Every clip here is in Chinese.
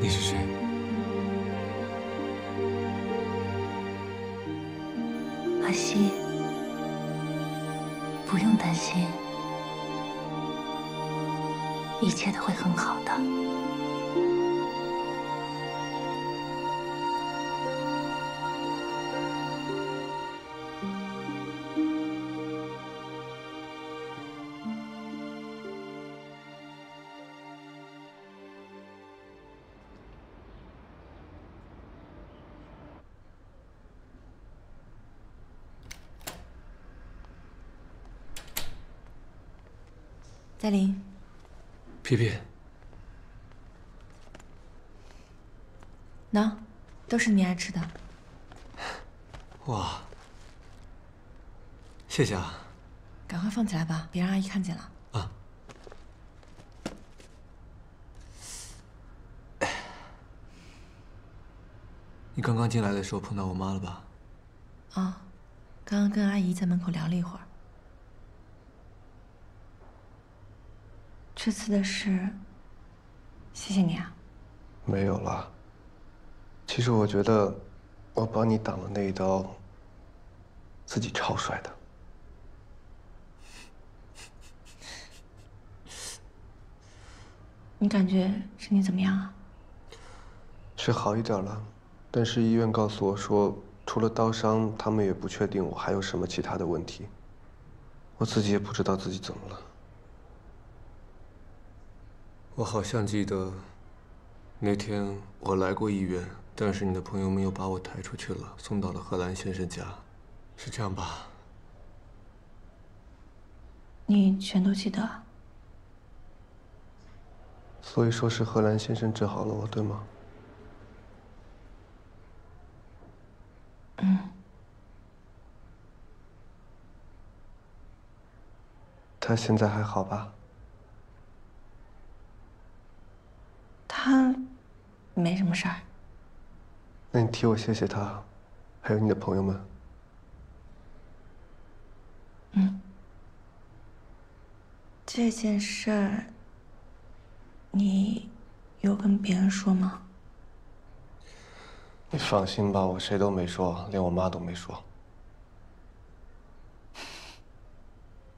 你是谁？阿西，不用担心，一切都会很好的。嘉玲，皮皮，喏，都是你爱吃的。哇，谢谢啊！赶快放起来吧，别让阿姨看见了。啊。你刚刚进来的时候碰到我妈了吧？啊，刚刚跟阿姨在门口聊了一会儿。这次的事，谢谢你啊。没有了。其实我觉得，我帮你挡了那一刀，自己超帅的。你感觉身体怎么样啊？是好一点了，但是医院告诉我说，除了刀伤，他们也不确定我还有什么其他的问题。我自己也不知道自己怎么了。我好像记得，那天我来过医院，但是你的朋友们又把我抬出去了，送到了贺兰先生家，是这样吧？你全都记得。所以说是贺兰先生治好了我，对吗？嗯。他现在还好吧？他没什么事儿。那你替我谢谢他，还有你的朋友们。嗯。这件事儿，你有跟别人说吗？你放心吧，我谁都没说，连我妈都没说。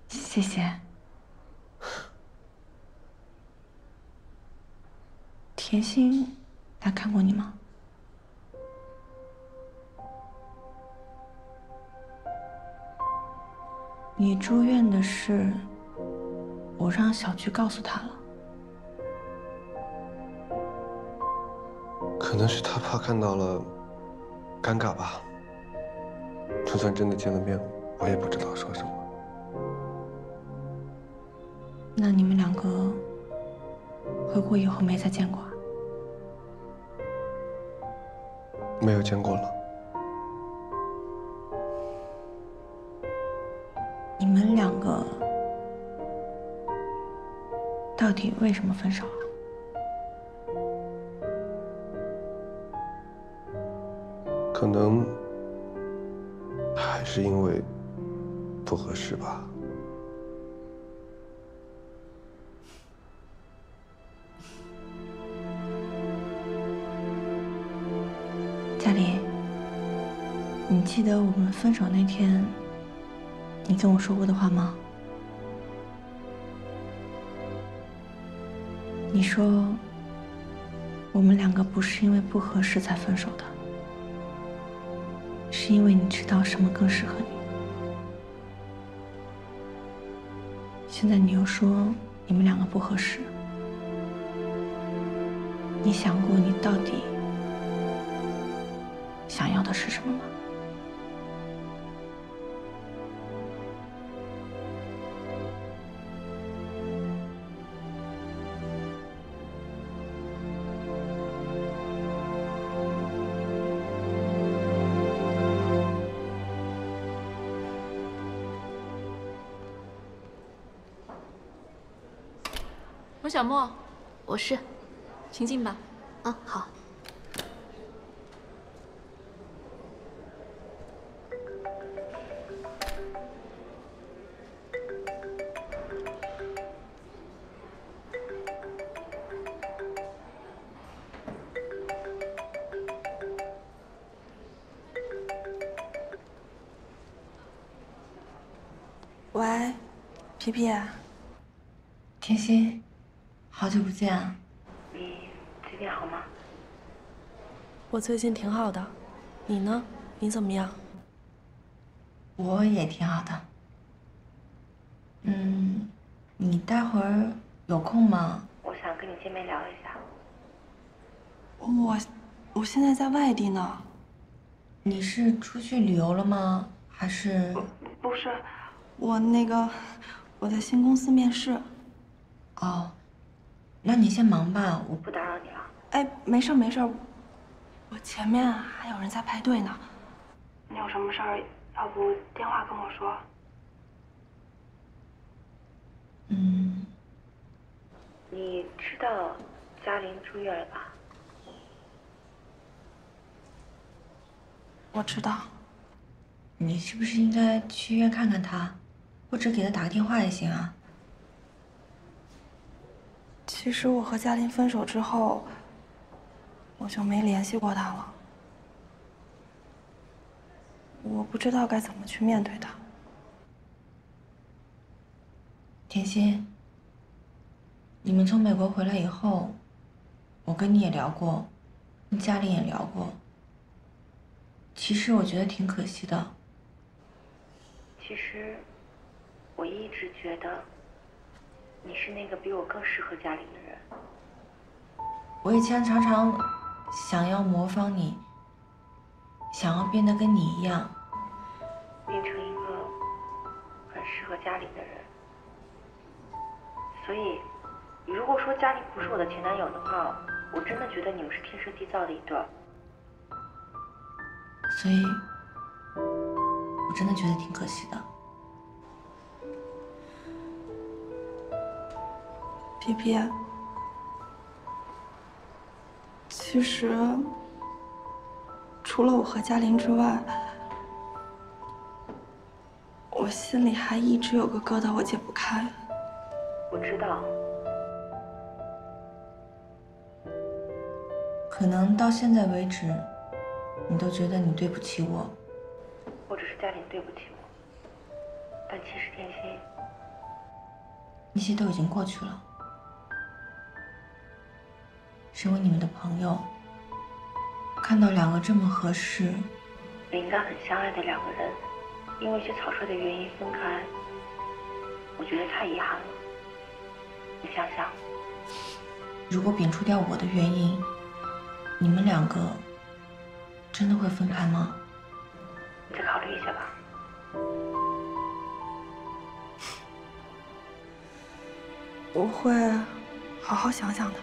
谢谢。甜心来看过你吗？你住院的事，我让小菊告诉他了。可能是他怕看到了，尴尬吧。就算真的见了面，我也不知道说什么。那你们两个回国以后没再见过？没有见过了。你们两个到底为什么分手？可能还是因为不合适吧。嘉玲，你记得我们分手那天你跟我说过的话吗？你说我们两个不是因为不合适才分手的，是因为你知道什么更适合你。现在你又说你们两个不合适，你想过你到底？是什么吗？王小莫，我是，请进吧。啊，好。喂，皮皮，甜心，好久不见啊！你最近好吗？我最近挺好的，你呢？你怎么样？我也挺好的。嗯，你待会儿有空吗？我想跟你见面聊一下。我，我现在在外地呢。你是出去旅游了吗？还是？不是，我那个，我在新公司面试。哦，那你先忙吧，我不打扰你了。哎，没事没事，我前面还有人在排队呢。你有什么事儿，要不电话跟我说。嗯，你知道嘉玲住院了吧？我知道。你是不是应该去医院看看她，或者给他打个电话也行啊？其实我和嘉玲分手之后，我就没联系过他了。我不知道该怎么去面对他。甜心，你们从美国回来以后，我跟你也聊过，跟嘉玲也聊过。其实我觉得挺可惜的。其实，我一直觉得你是那个比我更适合嘉玲的人。我以前常常想要模仿你，想要变得跟你一样，变成一个很适合嘉玲的人。所以，如果说嘉玲不是我的前男友的话，我真的觉得你们是天生地造的一对。所以，我真的觉得挺可惜的。皮皮，其实除了我和嘉玲之外，我心里还一直有个疙瘩，我解不开。我知道，可能到现在为止，你都觉得你对不起我，或者是嘉玲对不起我，但其实天心，那些都已经过去了。身为你们的朋友，看到两个这么合适、灵感很相爱的两个人，因为一些草率的原因分开，我觉得太遗憾了。你想想，如果摒除掉我的原因，你们两个真的会分开吗？你再考虑一下吧。我会好好想想的。